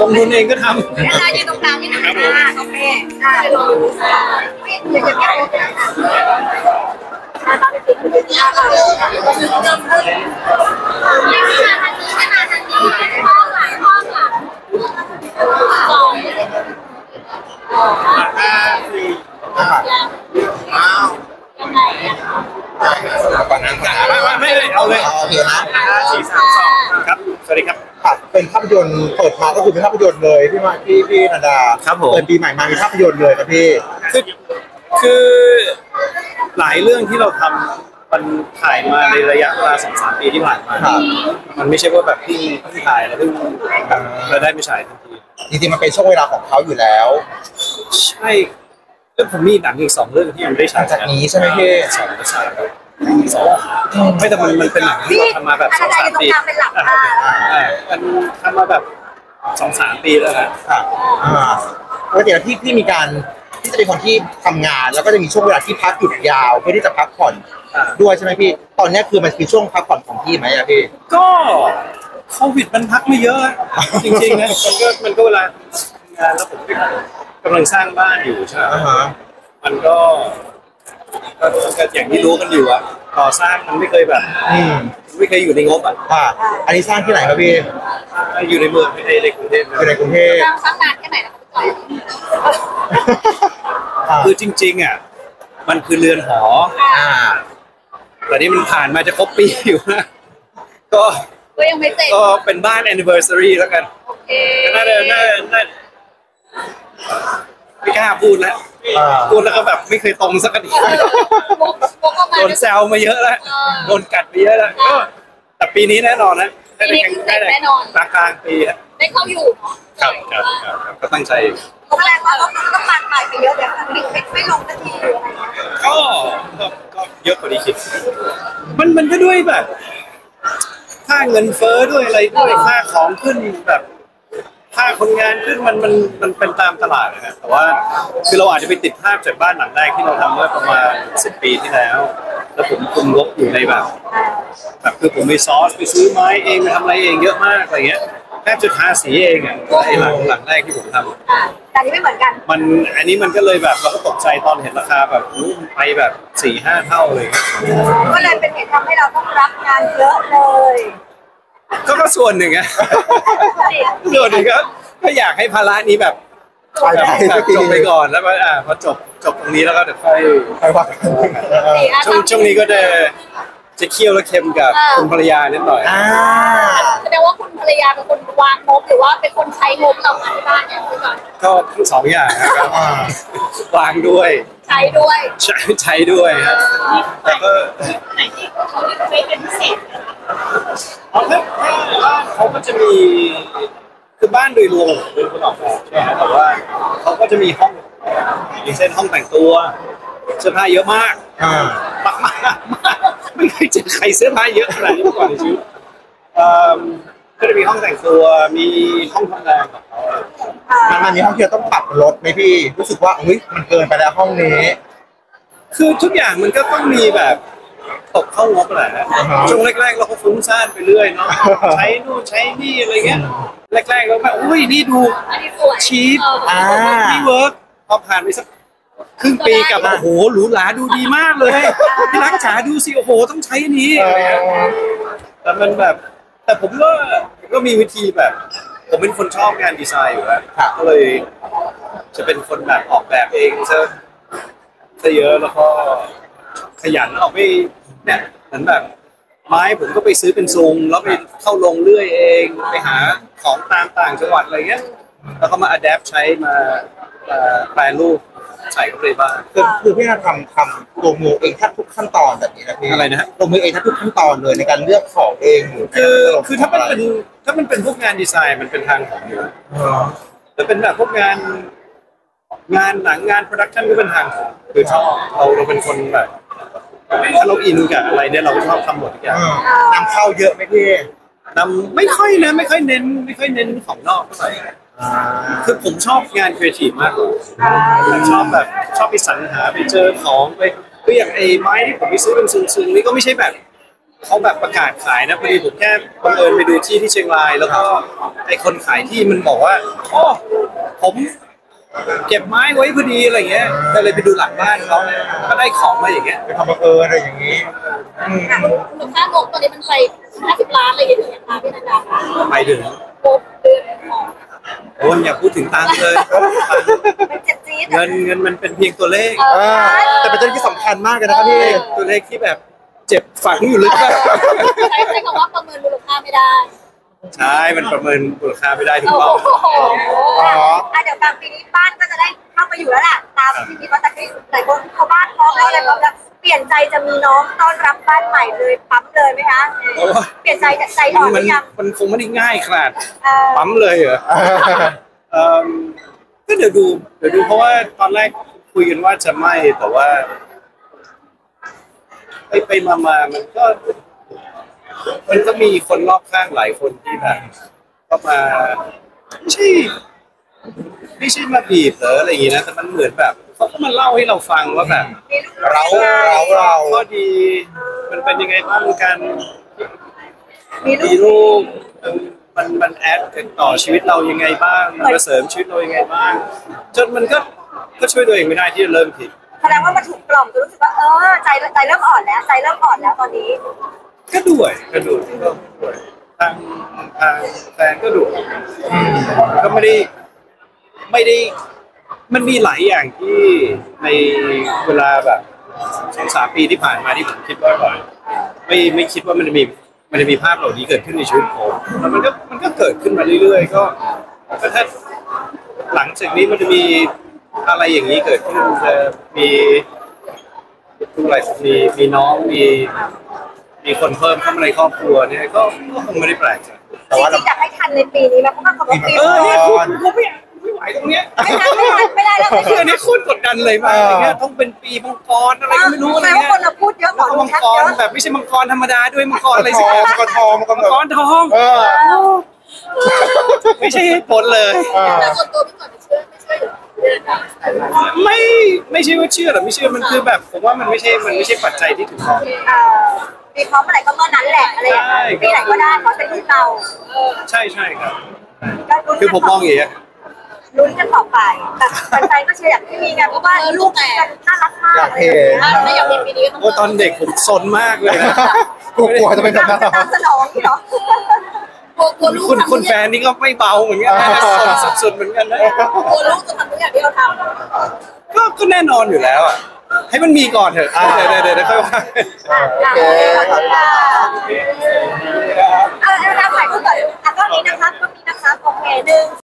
ลงทุนเองก็ทเวลายืนตรงกลางนี่นะอ่าโอเคอ่าเดี๋ยวเดี๋ยวแก้โอเคไม่มาทางนี้ไม่มาทางนี้ห้องหลังห้องหลังสองำห้าสี่อ้าวยังไงอะก่อนนั้นครับไม่ไม่ไม่เลยเอาเลยโอเคนะห้าสี่สามสองครับ สวัสดีครับครับ เป็นภาพยนตร์เปิดมาก็คือเป็นภาพยนตร์เลยพี่มาพี่พี่นันดาครับผม เปิดปีใหม่มามีภาพยนตร์เลยครับพี่ คือคือหลายเรื่องที่เราทำมันถ่ายมาในระยะเวลาสองสามปีที่ผ่านมา ครับ มันไม่ใช่ว่าแบบที่เพิ่งถ่ายแล้วเพิ่งเราได้ไม่ฉายทันทีจริงๆมันเป็นช่วงเวลาของเขาอยู่แล้วใช่แล้วผมมีหนังอีกสองเรื่องที่ยังไม่ได้ฉายหลังจากนี้ใช่ไหมพี่สองไม่ฉายครับสองไม่แต่มันมันเป็นหนังที่พี่เราทำมาแบบสอะองไรสามอยู่ตรงปีกลางเป็นหลักอ่า อ่ามันทำมาแบบสองสามปีแล้วนะครับอ่าปกติแล้วพี่พี่มีการที่จะเป็นคนที่ทำงาน แล้วก็จะมีช่วงเวลาที่พักหยุดยาวเพื่อที่จะพักผ่อนอ่าด้วยใช่ไหมพี่ ตอนเนี้ยคือมันคือช่วงพักผ่อนของพี่ไหมอะพี่ ก็โควิดมันพักไม่เยอะอะจริงๆนะมันก็มันก็เวลาทำงานแล้วผมก็กำลังสร้างบ้านอยู่ใช่ไหมอ่าฮะมันก็ ก็ก็อย่างที่รู้กันอยู่อะก่อสร้างมันไม่เคยแบบ อืมไม่เคยอยู่ในงบอะอ่าอันนี้สร้างที่ไหนครับพี่อยู่ในเมืองไม่ได้ในกรุงเทพนะ อยู่ในกรุงเทพสร้างสร้างนานแค่ไหนแล้วคะพี่จอยอ่าคือจริงๆอะมันคือเรือนหอ อ่า แต่นี่มันผ่านมาจะครบปีอยู่นะก็ก็ยังไม่เสร็จก็เป็นบ้าน anniversary แล้วกันโอเคน่าจะน่าน่า ไม่กล้าพูดแล้วอ่า พูดแล้วก็แบบไม่เคยตรงสักทีมุกมุกเข้ามา โดนแซวมาเยอะแล้วโดนกัดไปเยอะแล้วก็แต่ปีนี้แน่นอนนะปีนี้คือเสร็จแน่นอน กลางกลางๆปีอะได้เข้าอยู่เนาะครับครับครับครับก็ตั้งใจเขาแปลว่าเขาต้องการถ่ายไปเยอะเดี๋ยวไม่ไม่ลงสักทีหรืออะไรเงี้ยก็ก็ก็เยอะกว่าที่คิด มันมันก็ด้วยแบบ ค่าเงินเฟ้อด้วยอะไรด้วยค่าของขึ้นแบบ ค่าคนงานขึ้นมันมันมันเป็นตามตลาดนะฮะแต่ว่าคือเราอาจจะไปติดภาพจากบ้านหลังแรกที่เราทำเมื่อประมาณสิบปีที่แล้ว แล้วผมคุมงบอยู่ในแบบแบบคือผมไปซอสไปซื้อไม้เองไปทำอะไรเองเยอะมากอะไรเงี้ยแทบจะทาสีเองอะไอ้หลังหลังแรกที่ผมทำอ่าแต่นี่ไม่เหมือนกัน มันอันนี้มันก็เลยแบบเราก็ตกใจตอนเห็นราคาแบบอู้ไปแบบสี่ห้าเท่าเลย ก็เลยเป็นเหตุทำให้เราต้องรับงานเยอะเลย ก็ก็ส่วนหนึ่งอะ ส่วนหนึ่งก็ก็อยากให้ภาระนี้แบบไปแบบไปแบบจบไปก่อนแล้วก็อ่าพอจบจบตรงนี้แล้วก็เดี๋ยวค่อยไปว่ากันเออช่วงช่วงนี้ก็จะจะเคี่ยวและเค็มกับคุณภรรยานิดหน่อย อ่าแสดงว่าคุณภรรยาเป็นคนวางงบหรือว่าเป็นคนใช้งบเราที่บ้านเนี่ยคือก่อนก็ทั้งสองอย่างนะครับอ่าวางด้วย ใช้ด้วยใช้ใช้ด้วยครับแต่ก็ไหนที่เขาไม่เป็นพิเศษเอาถ้าถ้าบ้านเขาก็จะมีคือบ้านโดยรวมเป็นคนออกแบบใช่ไหมแต่ว่าเขาก็จะมีห้องอย่างเช่นห้องแต่งตัวเสื้อผ้าเยอะมากอ่ามากมากมากไม่เคยเจอใครเสื้อผ้าเยอะขนาดนี้มาก่อนในชีวิตเอิ่มก็จะมีห้องแต่งตัวมีห้องทำงานของเขา มันมันมีห้องที่เราต้องปรับลดไหมพี่ รู้สึกว่าเฮ้ยมันเกินไปแล้วห้องนี้ คือทุกอย่างมันก็ต้องมีแบบตกเข้างบแหละฮะอ่าฮะช่วงแรกๆเราก็ฟุ้งซ่านไปเรื่อยเนาะใช้นู่นใช้นี่อะไรเงี้ยแรกๆเราแบบอุ้ยนี่ดูอันนี้สวย cheap อ่านี่ work พอผ่านไปสักครึ่งปีกลับมาโอ้โหหรูหราดูดีมากเลยพี่รักจ๋าดูสิโอ้โหต้องใช้อันนี้เออะไรเงี้ยอแต่มันแบบ แต่ผมก็ก็มีวิธีแบบ ผมเป็นคนชอบงานดีไซน์อยู่แล้วก็เลยจะเป็นคนแบบออกแบบเองซะซะเยอะแล้วก็ขยันออกไปเนี่ยเหมือนแบบไม้ผมก็ไปซื้อเป็นซุงแล้วไปเข้าลงเรื่อยเองไปหาของตามต่างจังหวัดอะไรเงี้ยแล้วก็มาอัดแอปใช้มาเอ่อแปลรูป ใส่เข้าไปในบ้านคือคือพี่นาทำทำตัวมือเองแทบทุกขั้นตอนแบบนี้นะพี่อะไรนะฮะตัวมือเองแทบทุกขั้นตอนเลยในการเลือกของเองหรือคือคือถ้ามันเป็นถ้ามันเป็นพวกงานดีไซน์มันเป็นทางของอยู่เออแต่เป็นแบบพวกงานงานหนังงาน production ก็เป็นทางของคือชอบเราเราเป็นคนแบบถ้าเราอินกับอะไรเนี่ยเราก็ชอบทำหมดทุกอย่างเออนำเข้าเยอะไหมพี่นำไม่ค่อยนะไม่ค่อยเน้น ไม่ค่อยเน้นของนอกเท่าไหร่อ่า คือผมชอบงานครีเอทีฟมากเลยผมชอบแบบชอบไปสรรหาไปเจอของไปคืออย่างไอ้ไม้ที่ผมไปซื้อเป็นซึ้งๆนี่ก็ไม่ใช่แบบเขาแบบประกาศขายนะพอดีผมแค่บังเอิญไปดูที่ที่เชียงราย แล้วก็ไอคนขายที่มันบอกว่าโอ้ผมเก็บไม้ไว้พอดีอะไรเงี้ยก็เลยไปดูหลังบ้านเขาก็ได้ของมาอย่างเงี้ยเป็นความบังเอิญอะไรอย่างนี้อืมมูลค่างบตอนนี้มันไป50ล้านอะไรอย่างเงี้ยค่ะพี่นันดาค่ะไปถึงงบเดือน ออกโอ้ยอย่าพูดถึงตังค์เลยมันเจ็บจี๊ดเงินเงินมันเป็นเพียงตัวเลขอ่าแต่เป็นเจ้าหน้าที่สำคัญมากเลยนะครับพี่ตัวเลขที่แบบเจ็บฝังอยู่ลึกมากใช้ใช้คำว่าประเมินมูลค่าไม่ได้ ใช่มันประเมินมูลค่าไม่ได้ถูกโอ้ต้อง โหอ๋อ อะเดี๋ยวกลางปีนี้บ้านก็จะได้เข้ามาอยู่แล้วแหละตามที่มีวัตถุหลายคนเขาบ้านพร้อมแล้วอะไรพร้อมแล้วเป ลี่ยนใจจะมีน้องต้อนรับบ้านใหม่เลยปั๊มเลยไหมคะโอ้ย เปลี่ยนใจจากใจอ่อนหมันรือยังมันคงไม่ได้ง่ายขนาด เอ่อปั๊มเลยเหรอเอิ่มก็เดี๋ยวดู เดี๋ยวดูเพราะว่าตอนแรกคุยกันว่าจะไม่แต่ว่า ไปไปมามามันก็ มันก็มีคนรอบข้างหลายคนที่แบบก็มาไม่ใช่ไม่ใช่มาบีบหรืออะไรอย่างงี้นะแต่มันเหมือนแบบ เขาก็มาเล่าให้เราฟังว่าแบบมีลูกเราเราเราข้อดี มันเป็นยังไงบ้างการมีลูมีกลูกมันมันมันแอดต่อชีวิตเรายังไงบ้างมันมาเสริมชีวิตเรายังไงบ้างจนมันก็ก็ช่วยตัวเองไม่ได้ที่จะเริ่มผิดแสดงว่ามันถูกกล่อมจนรู้สึกว่าเออใจใจเริ่มอ่อนแล้วใจเริ่มอ่อนแล้วตอนนี้ ก็ด้วยก็ด้วยก็ด้วยทางทางแฟนก็ด้วยก็ไม่ได้ไม่ได้ มันมีหลายอย่างที่ในเวลาแบบสองสามปีที่ผ่านมาที่ผมคิดว่าแบบไม่ไม่คิดว่ามันจะมีมันจะมีภาพเหล่านี้เกิดขึ้นในชีวิตผมแล้วมันก็มันก็เกิดขึ้นมาเรื่อยๆ ก็ก็ถ้าหลังจากนี้มันจะมีอะไรอย่างนี้เกิดขึ้นจะมีทุกอะไรมีมีน้องมีมีคนเพิ่มเข้ามาในครอบครัวเนี่ยก็ก็คงไม่ได้แปลกใจแต่ว่าจริงๆอยากให้ทันในปีนี้แล้วเพราะว่าคำว่าปีเอนี้อเนี่ยคุณผมไม่ไม่ไหวตรงเนี้ย ไม่ทัน ไม่ทันไม่ได้แล้วไม่เพื่อนนี่โคตรกดดันเลยมากอะไรเงี้ยต้องเป็นปีมังกรอะไรก็ไม่รู้อะไรแปลว่าเงี้ยคนเราพูดเยอะแล้วก่อนก็ลมังงทักกเยรอะแบบไม่ใช่มังกรธรรมดาด้วยมังกรอะไรทสักอองย่างก็ทองก็มัแบงบกรทองเออไม่ใช่เหตุผลเลยเออแต่ส่วนตัวพี่หน่อยไม่เชื่อไม่เชื่ออยู่เรื่องการไม่ไม่ใช่ว่าเชื่อหรือไม่เชื่อมันคือแบบผมว่ามันไม่ใช่มันไม่ใช่ปัจจัยที่ถูกต้อง เอ่อมีพร้อมเมื่อไหร่ก็เมื่อนั้นแหละอะไรอย่างเงี้ยปีไหนก็ได้เพราะเป็นลูกเราเออใช่ใช่ครับ ก็ลุ้นคือผมมองอย่างเงี้ย ลุ้นกันต่อไปแต่แฟนๆก็เชียร์อยากที่มีไงเพราะว่าลูกแอบ น่ารักมากอยากเห็น ถ้าอยากเป็ปีนี้ก็ต้องตอนเด็กผมซนมากเลยกลัวจะเป็นแบบนั้นหรอาสนองเหรอคุณคุณแฟนนี่ก็ไม่เบาเหมือนกันนะซนสุดๆเหมือนกันนะกลัวลูกจะทำทุอย่างที่เราทก็ก็แน่นอนอยู่แล้วอะให้มันมีก่อนเถอะเดี๋ยวเดี๋ยวค่อยว่าโอเคขอค่ะอาเอาเอาถ่ายรูปก่อะก็มีนะคะก็มีนะคะโอเคหนึ่ง